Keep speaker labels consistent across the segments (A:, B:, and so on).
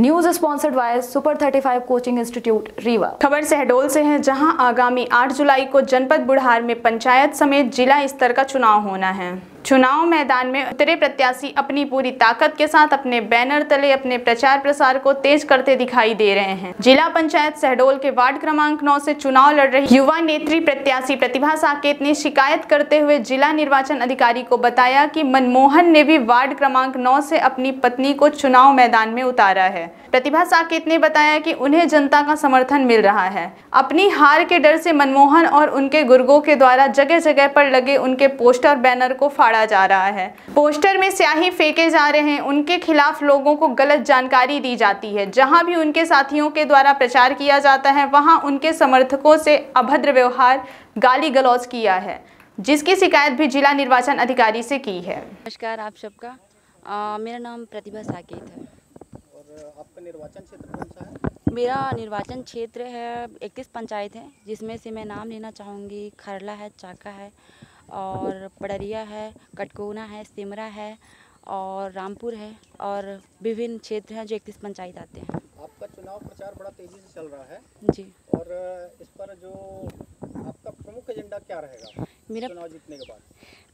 A: News sponsored by super 35 coaching institute Rewa
B: खबर शहडोल से है, जहाँ आगामी 8 जुलाई को जनपद बुढ़ार में पंचायत समेत जिला स्तर का चुनाव होना है। चुनाव मैदान में उतरे प्रत्याशी अपनी पूरी ताकत के साथ अपने बैनर तले अपने प्रचार प्रसार को तेज करते दिखाई दे रहे हैं। जिला पंचायत शहडोल के वार्ड क्रमांक नौ से चुनाव लड़ रही युवा नेत्री प्रत्याशी प्रतिभा साकेत ने शिकायत करते हुए जिला निर्वाचन अधिकारी को बताया कि मनमोहन ने भी वार्ड क्रमांक नौ से अपनी पत्नी को चुनाव मैदान में उतारा है। प्रतिभा साकेत ने बताया कि उन्हें जनता का समर्थन मिल रहा है। अपनी हार के डर से मनमोहन और उनके गुर्गों के द्वारा जगह जगह पर लगे उनके पोस्टर, बैनर को फाड़ा जा रहा है। पोस्टर में स्याही फेंके जा रहे हैं। उनके खिलाफ लोगों को गलत जानकारी दी जाती है। जहाँ भी उनके साथियों के द्वारा प्रचार किया जाता है वहाँ उनके समर्थकों से अभद्र व्यवहार गाली गलौज किया है जिसकी शिकायत भी जिला निर्वाचन अधिकारी से की है।
C: नमस्कार आप सबका। मेरा नाम प्रतिभा साकेत है।
D: और आपका निर्वाचन क्षेत्र कौन सा है?
C: मेरा निर्वाचन क्षेत्र है इक्कीस पंचायत है जिसमें से मैं नाम लेना चाहूँगी खरला है चाका है और पड़रिया है कटकोना है सिमरा है और रामपुर है और विभिन्न क्षेत्र हैं जो इक्कीस पंचायत आते हैं।
D: आपका चुनाव प्रचार बड़ा तेज़ी से चल रहा है
C: जी।
D: और इस पर जो आपका प्रमुख एजेंडा क्या रहेगा
C: मेरा
D: चुनाव जीतने के बाद?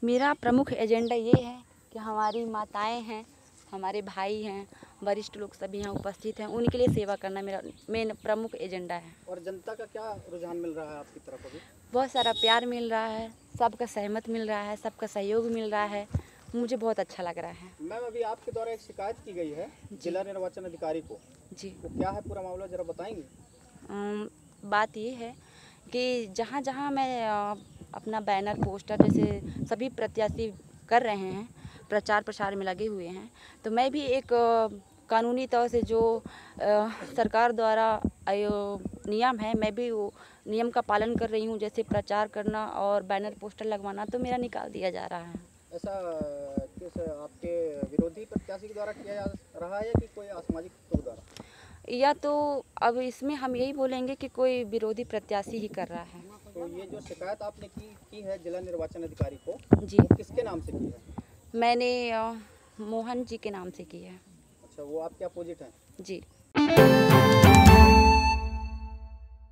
C: मेरा प्रमुख एजेंडा ये है कि हमारी माताएँ हैं हमारे भाई हैं वरिष्ठ लोग सभी यहाँ उपस्थित हैं उनके लिए सेवा करना मेरा मेन प्रमुख एजेंडा है।
D: और जनता का क्या रुझान मिल रहा है आपकी तरफ़ अभी?
C: बहुत सारा प्यार मिल रहा है सबका सहमत मिल रहा है सबका सहयोग मिल रहा है। मुझे बहुत अच्छा लग रहा है।
D: मैम अभी आपके द्वारा एक शिकायत की गई है जिला निर्वाचन अधिकारी को।
C: जी।
D: वो क्या है पूरा मामला जरा बताएँगे?
C: बात ये है कि जहाँ जहाँ मैं अपना बैनर पोस्टर जैसे सभी प्रत्याशी कर रहे हैं प्रचार प्रसार में लगे हुए हैं तो मैं भी एक कानूनी तौर से जो अ, सरकार द्वारा आयो नियम है मैं भी वो नियम का पालन कर रही हूँ जैसे प्रचार करना और बैनर पोस्टर लगवाना तो मेरा निकाल दिया जा रहा है।
D: ऐसा किस आपके विरोधी प्रत्याशी के द्वारा किया जा रहा है या कि कोई असामाजिक तत्व द्वारा?
C: या तो अब इसमें हम यही बोलेंगे कि कोई विरोधी प्रत्याशी ही कर रहा है।
D: तो ये जो शिकायत आपने की की है जिला निर्वाचन अधिकारी को
C: जी।
D: किसके नाम से की है?
C: मैंने मोहन जी के नाम से की है।
D: अच्छा वो आपके अपोजिट हैं।
C: जी।